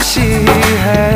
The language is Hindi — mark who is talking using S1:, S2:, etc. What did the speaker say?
S1: खुशी है।